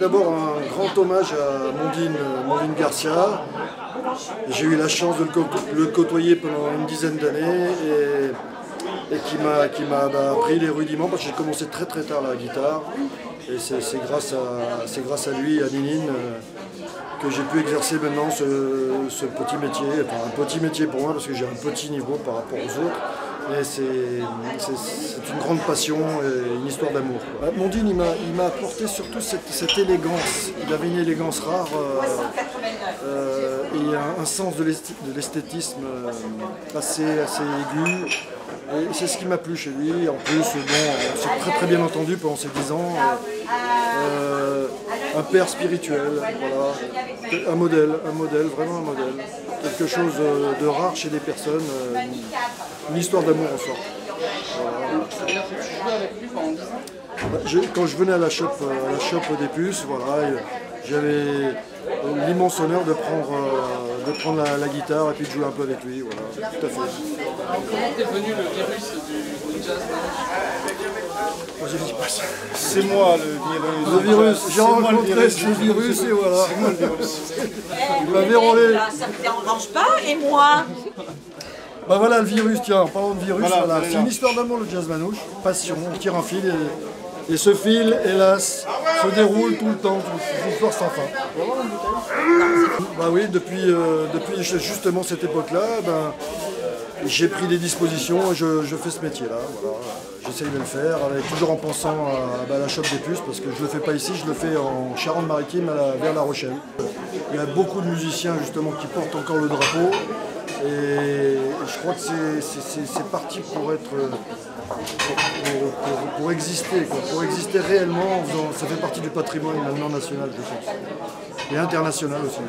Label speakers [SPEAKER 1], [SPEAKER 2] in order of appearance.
[SPEAKER 1] D'abord un grand hommage à Mondine, Garcia. J'ai eu la chance de le côtoyer pendant une dizaine d'années et, qui m'a appris les rudiments parce que j'ai commencé très très tard la guitare. Et c'est grâce, à, grâce à lui, à Ninine, euh, que j'ai pu exercer maintenant ce, petit métier. Enfin, un petit métier pour moi parce que j'ai un petit niveau par rapport aux autres. C'est une grande passion et une histoire d'amour. Euh, Mondine, il m'a apporté surtout cette, élégance. Il avait une élégance rare euh, et un, sens de l'esthétisme assez, assez aigu. Et c'est ce qui m'a plu chez lui. En plus, bon, on s'est très très bien entendu pendant ces 10 ans. Euh, un père spirituel, voilà. Un modèle, un modèle, vraiment un modèle. Quelque chose de rare chez des personnes, euh, une histoire d'amour en sorte. quand je venais à la shop, à la shop des puces, voilà, j'avais l'immense honneur de prendre, euh, de prendre la, guitare et puis de jouer un peu avec lui. Voilà, tout à fait.
[SPEAKER 2] Comment est venu le virus du, jazz?
[SPEAKER 3] C'est moi le
[SPEAKER 1] virus. Le virus, j'ai rencontré ce virus et voilà.
[SPEAKER 3] C'est moi le virus.
[SPEAKER 1] Il m'avait roulé.
[SPEAKER 4] Ça ne te dérange pas et moi?
[SPEAKER 1] Bah voilà le virus, tiens, en parlant de virus, voilà, c'est une histoire d'amour le jazz manouche, passion, on tire un fil et et ce fil, hélas, se déroule tout le temps, une histoire sans fin. Bah oui, depuis, euh, depuis justement cette époque-là, ben, j'ai pris des dispositions et je, fais ce métier-là. Voilà. J'essaye de le faire, avec, toujours en pensant à, bah, la chope des puces, parce que je ne le fais pas ici, je le fais en Charente-Maritime vers La Rochelle. Il y a beaucoup de musiciens justement qui portent encore le drapeau. Et je crois que c'est parti pour être pour, exister, pour exister réellement, ça fait partie du patrimoine maintenant national, je pense, et international aussi.